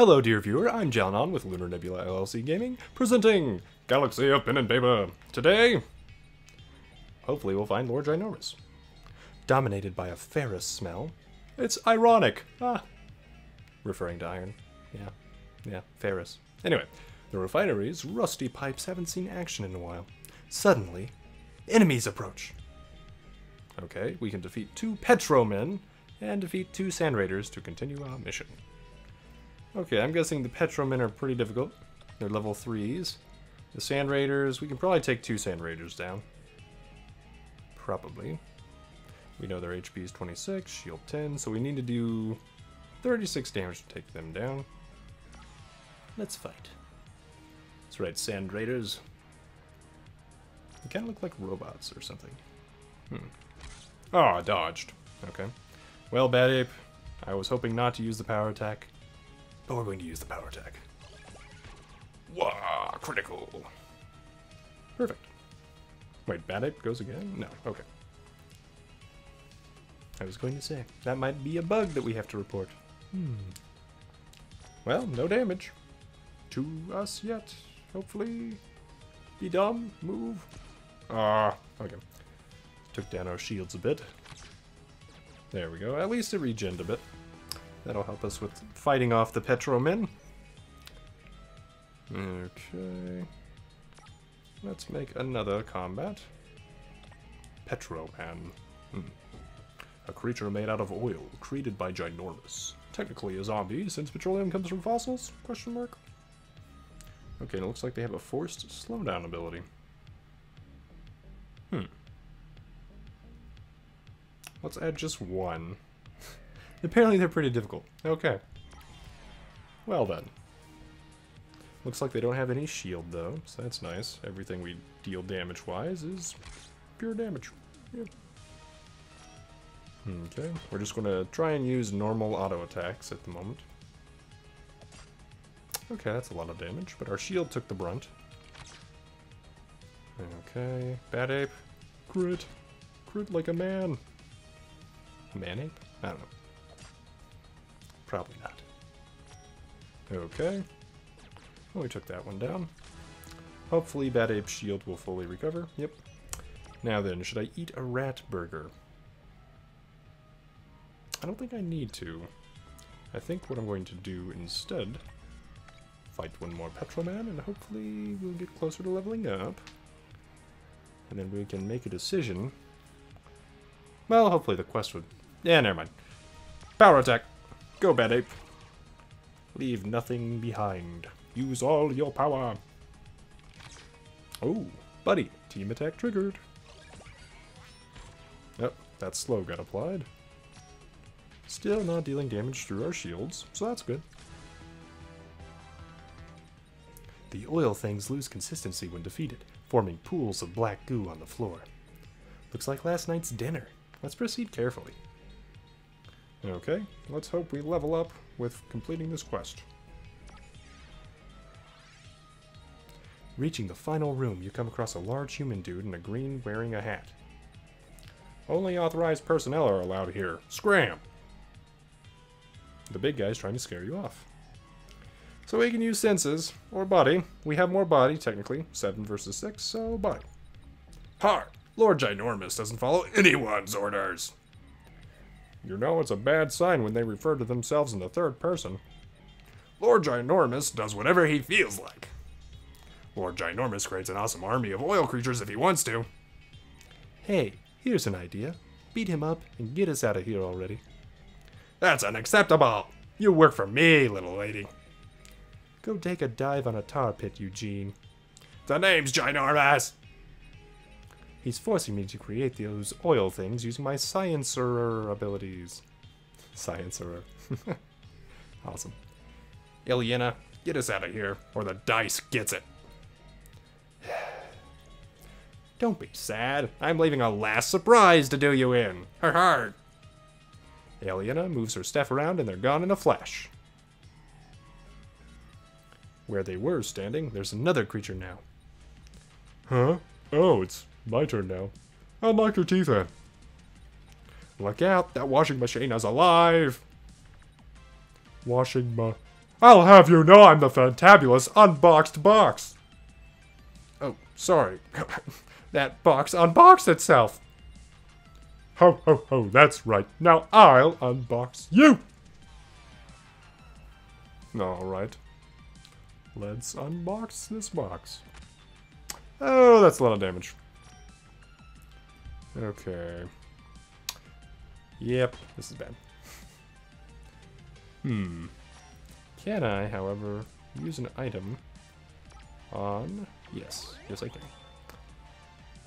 Hello, dear viewer. I'm Jalinon with Lunar Nebula LLC Gaming, presenting Galaxy of Pen and Paper. Today, hopefully, we'll find Lord Ginormous. Dominated by a ferrous smell. It's ironic. Ah. Referring to iron. Yeah. Yeah, ferrous. Anyway, the refinery's rusty pipes haven't seen action in a while. Suddenly, enemies approach. Okay, we can defeat two Petromen and defeat two Sand Raiders to continue our mission. Okay, I'm guessing the Petromen are pretty difficult. They're level 3s. The Sand Raiders, we can probably take two Sand Raiders down. Probably. We know their HP is 26, shield 10, so we need to do 36 damage to take them down. Let's fight. That's right, Sand Raiders. They kind of look like robots or something. Hmm. Oh, I dodged. Okay. Well, Bad Ape, I was hoping not to use the power attack, but we're going to use the power attack. Wah! Critical! Perfect. Wait, Bad Ape goes again? No, okay. I was going to say, that might be a bug that we have to report. Hmm. Well, no damage. To us yet, hopefully. Be dumb, move. Ah, okay. Took down our shields a bit. There we go. At least it regened a bit. That'll help us with fighting off the Petromen. Okay. Let's make another combat. Petroman. Hmm. A creature made out of oil, created by Ginormous. Technically a zombie, since petroleum comes from fossils? Question mark. Okay, it looks like they have a forced slowdown ability. Hmm. Let's add just one. Apparently they're pretty difficult. Okay. Well then. Looks like they don't have any shield though, so that's nice. Everything we deal damage-wise is pure damage. Yeah. Okay, we're just going to try and use normal auto attacks at the moment. Okay, that's a lot of damage, but our shield took the brunt. Okay, Bad Ape. Crit. Crit like a man. Man ape? I don't know. Probably not. Okay. Well, we took that one down. Hopefully Bad Ape's shield will fully recover. Yep. Now then, should I eat a rat burger? I don't think I need to. I think what I'm going to do instead, fight one more Petroman, and hopefully we'll get closer to leveling up. And then we can make a decision. Well, hopefully the quest would... Yeah, never mind. Power attack! Go, Bad Ape. Leave nothing behind. Use all your power. Oh, buddy. Team attack triggered. Yep, that slow got applied. Still not dealing damage through our shields, so that's good. The oil things lose consistency when defeated, forming pools of black goo on the floor. Looks like last night's dinner. Let's proceed carefully. Okay, let's hope we level up with completing this quest. Reaching the final room, you come across a large human dude in a green wearing a hat. Only authorized personnel are allowed here. Scram! The big guy's trying to scare you off. So we can use senses, or body. We have more body, technically. 7 versus 6, so body. Har! Lord Ginormous doesn't follow anyone's orders! You know it's a bad sign when they refer to themselves in the third person. Lord Ginormous does whatever he feels like. Lord Ginormous creates an awesome army of oil creatures if he wants to. Hey, here's an idea. Beat him up and get us out of here already. That's unacceptable! You work for me, little lady. Go take a dive on a tar pit, Eugene. The name's Ginormous! He's forcing me to create those oil things using my Sciencerer abilities. Sciencerer. awesome. Ilyena, get us out of here, or the dice gets it. Don't be sad. I'm leaving a last surprise to do you in. Her heart. Ilyena moves her staff around and they're gone in a flash. Where they were standing, there's another creature now. Huh? Oh, it's my turn now. I'll knock your teeth in. Look out, that washing machine is alive! Washing ma... I'll have you know I'm the fantabulous unboxed box. Oh, sorry. that box unboxed itself. Ho, ho, ho, that's right. Now I'll unbox you. Alright. Let's unbox this box. Oh, that's a lot of damage. Okay. Yep, this is bad. Hmm. Can I, however, use an item on... Yes, yes I can.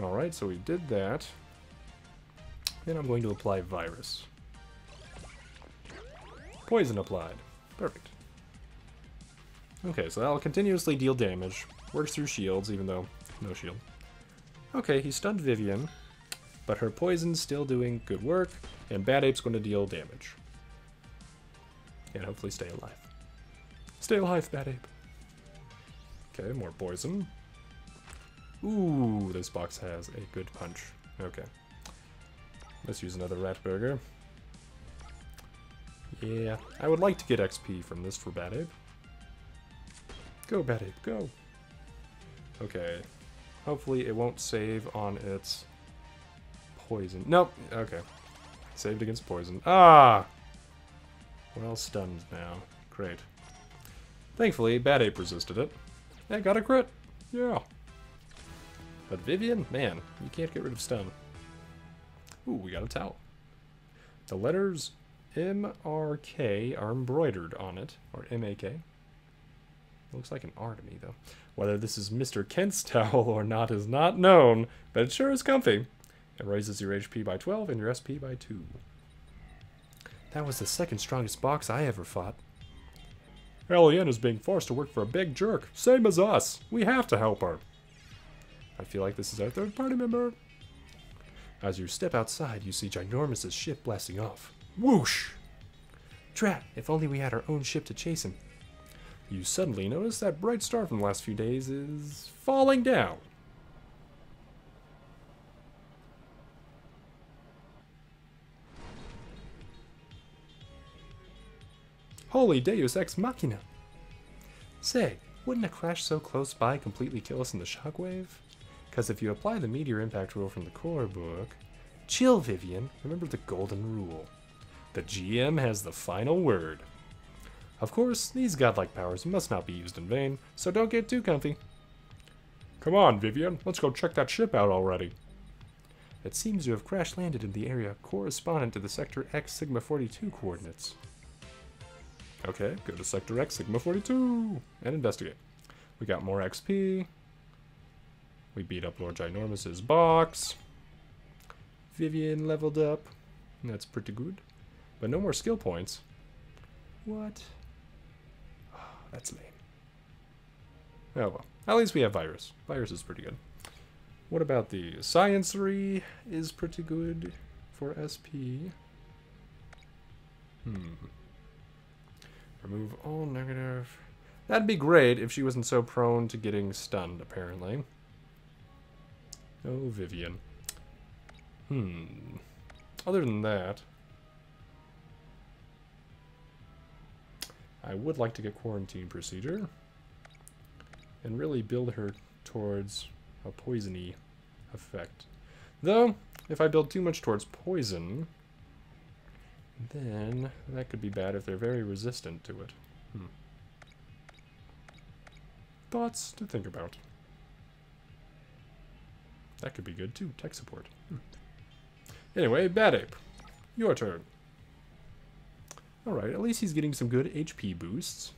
Alright, so we did that. Then I'm going to apply virus. Poison applied. Perfect. Okay, so that'll continuously deal damage. Works through shields, even though no shield. Okay, he stunned Vivian, but her poison's still doing good work, and Bad Ape's going to deal damage. And hopefully stay alive. Stay alive, Bad Ape. Okay, more poison. Ooh, this box has a good punch. Okay. Let's use another rat burger. Yeah, I would like to get XP from this for Bad Ape. Go, Bad Ape, go! Okay. Hopefully it won't save on its poison. Nope, okay. Saved against poison. Ah! Well stunned now. Great. Thankfully, Bad Ape resisted it. And got a crit! Yeah! But Vivian, man, you can't get rid of stun. Ooh, we got a towel. The letters M-R-K are embroidered on it, or M-A-K. Looks like an R to me, though. Whether this is Mr. Kent's towel or not is not known, but it sure is comfy. It raises your HP by 12 and your SP by 2. That was the second strongest box I ever fought. Alien is being forced to work for a big jerk, same as us. We have to help her. I feel like this is our third party member. As you step outside, you see Ginormous's ship blasting off. Whoosh! Drat, if only we had our own ship to chase him. You suddenly notice that bright star from the last few days is falling down. Holy Deus Ex Machina! Say, wouldn't a crash so close by completely kill us in the shockwave? Because if you apply the meteor impact rule from the core book... Chill, Vivian. Remember the golden rule. The GM has the final word. Of course, these godlike powers must not be used in vain, so don't get too comfy. Come on, Vivian. Let's go check that ship out already. It seems you have crash landed in the area correspondent to the Sector X Sigma 42 coordinates. Okay, go to Sector X, Sigma 42, and investigate. We got more XP. We beat up Lord Ginormous's box. Vivian leveled up. That's pretty good. But no more skill points. What? Oh, that's lame. Oh well. At least we have Virus. Virus is pretty good. What about the Science Sciencery is pretty good for SP. Hmm. Remove all negative. That'd be great if she wasn't so prone to getting stunned, apparently. Oh, Vivian. Hmm. Other than that... I would like to get Quarantine Procedure. And really build her towards a poisony effect. Though, if I build too much towards poison, then that could be bad if they're very resistant to it. Hmm. Thoughts to think about. That could be good too, tech support. Hmm. Anyway, Bad Ape, your turn. Alright, at least he's getting some good HP boosts.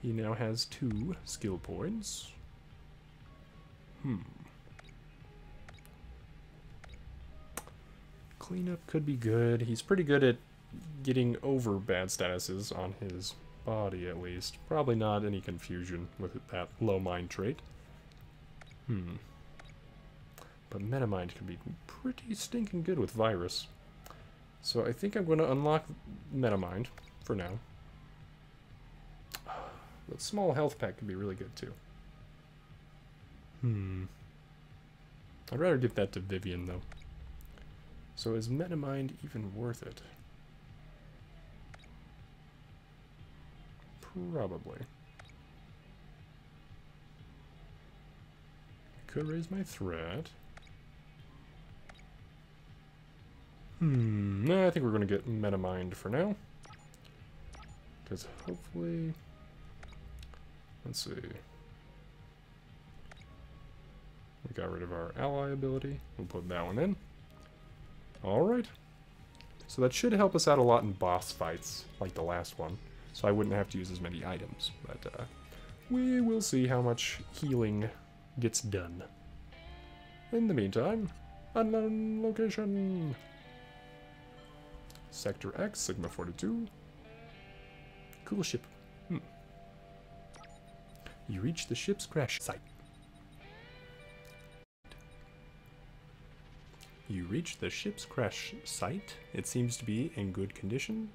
He now has two skill points. Hmm. Cleanup could be good. He's pretty good at getting over bad statuses on his body, at least. Probably not any confusion with that low mind trait. Hmm. But Metamind can be pretty stinking good with Virus. So I think I'm going to unlock Metamind for now. The small health pack could be really good too. Hmm. I'd rather give that to Vivian though. So is Metamind even worth it? Probably. Could raise my threat. Hmm, I think we're going to get Metamind for now. Because hopefully... Let's see. We got rid of our ally ability. We'll put that one in. Alright. So that should help us out a lot in boss fights, like the last one. So I wouldn't have to use as many items. But uh, we will see how much healing gets done. In the meantime, unknown location. Sector X, Sigma 42. Cool ship. Hmm. You reach the ship's crash site. You reach the ship's crash site. It seems to be in good condition,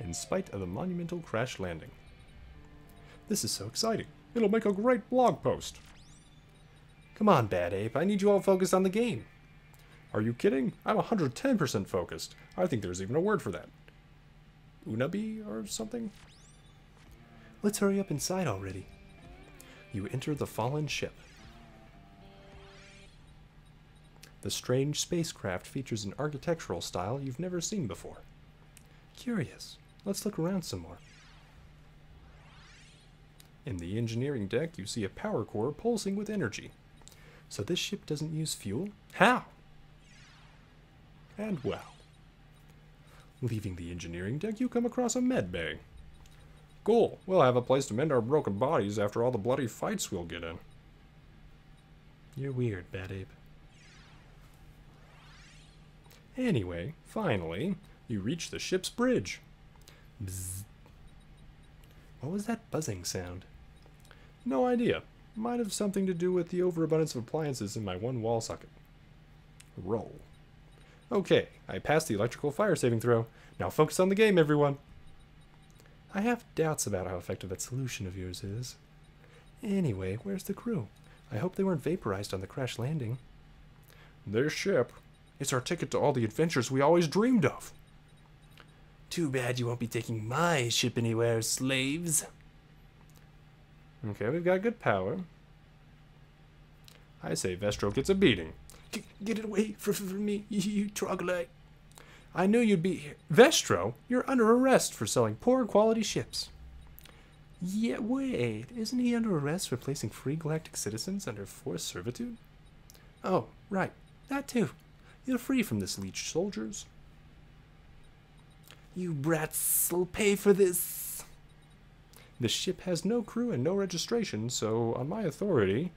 in spite of the monumental crash landing. This is so exciting. It'll make a great blog post. Come on, Bad Ape. I need you all focused on the game. Are you kidding? I'm 110% focused. I think there's even a word for that. Unabi or something? Let's hurry up inside already. You enter the fallen ship. The strange spacecraft features an architectural style you've never seen before. Curious. Let's look around some more. In the engineering deck, you see a power core pulsing with energy. So this ship doesn't use fuel? How? And well. Leaving the engineering deck, you come across a med bay. Cool, we'll have a place to mend our broken bodies after all the bloody fights we'll get in. You're weird, Bad Ape. Anyway, finally, you reach the ship's bridge. Bzz. What was that buzzing sound? No idea. Might have something to do with the overabundance of appliances in my one wall socket. Roll. Okay, I passed the electrical fire saving throw. Now focus on the game, everyone. I have doubts about how effective that solution of yours is. Anyway, where's the crew? I hope they weren't vaporized on the crash landing. Their ship. It's our ticket to all the adventures we always dreamed of. Too bad you won't be taking my ship anywhere, slaves. Okay, we've got good power. I say Vestro gets a beating. G get it away from me, you troglodyte. I knew you'd be here. Vestro, you're under arrest for selling poor quality ships. Yeah, wait, isn't he under arrest for placing free galactic citizens under forced servitude? Oh, right, that too. You're free from this, leech soldiers. You brats'll pay for this. The ship has no crew and no registration, so on my authority,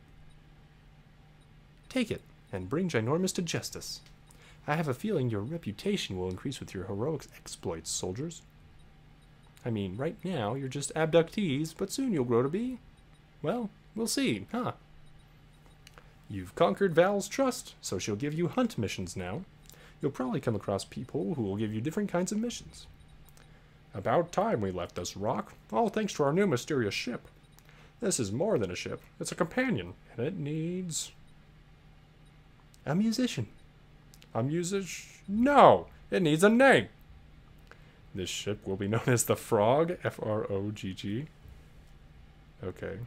take it and bring Ginormous to justice. I have a feeling your reputation will increase with your heroic exploits, soldiers. I mean, right now you're just abductees, but soon you'll grow to be. Well, we'll see, huh? You've conquered Val's trust, so she'll give you hunt missions now. You'll probably come across people who will give you different kinds of missions. About time we left this rock, all thanks to our new mysterious ship. This is more than a ship, it's a companion, and it needs... A musician. A musician? No! It needs a name! This ship will be known as the Frog, F-R-O-G-G. Okay.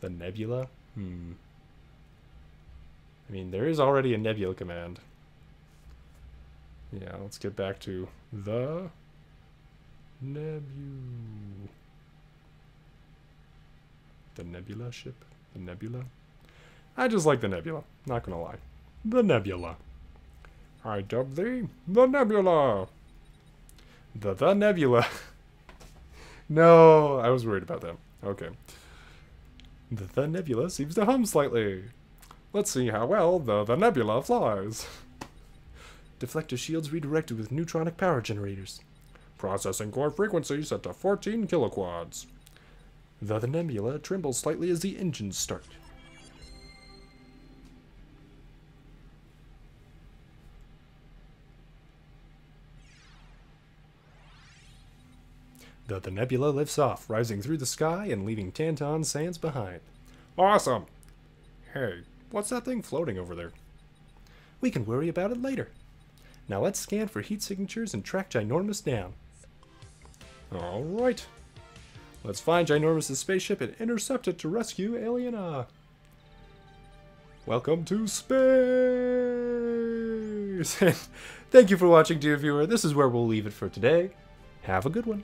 The Nebula? Hmm. I mean, there is already a Nebula command. Yeah, let's get back to the Nebu. The Nebula ship? The Nebula? I just like the Nebula, not gonna lie. The Nebula. I dub thee the Nebula. The The Nebula. no, I was worried about that. Okay. The, Nebula seems to hum slightly. Let's see how well the, the Nebula flies. Deflector shields redirected with neutronic power generators. Processing core frequency set to 14 kiloquads. The, the Nebula trembles slightly as the engines start. that the nebula lifts off, rising through the sky and leaving Tantan sands behind. Awesome! Hey, what's that thing floating over there? We can worry about it later. Now let's scan for heat signatures and track Ginormous down. Alright. Let's find Ginormous' spaceship and intercept it to rescue Aliena. Uh, Welcome to space! Thank you for watching, dear viewer. This is where we'll leave it for today. Have a good one.